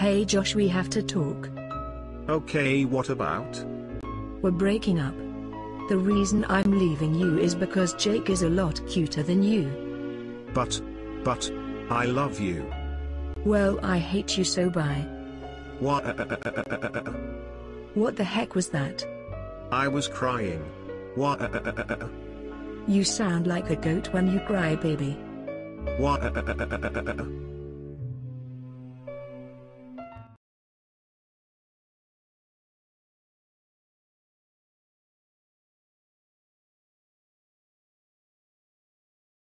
Hey Josh, we have to talk. Okay, what about? We're breaking up. The reason I'm leaving you is because Jake is a lot cuter than you. But, but, I love you. Well, I hate you so bye. What? What the heck was that? I was crying. What? You sound like a goat when you cry, baby. What?